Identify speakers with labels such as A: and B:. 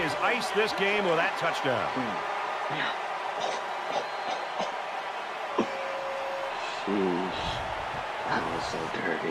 A: is ice this game with that touchdown.
B: Jeez, That was so dirty.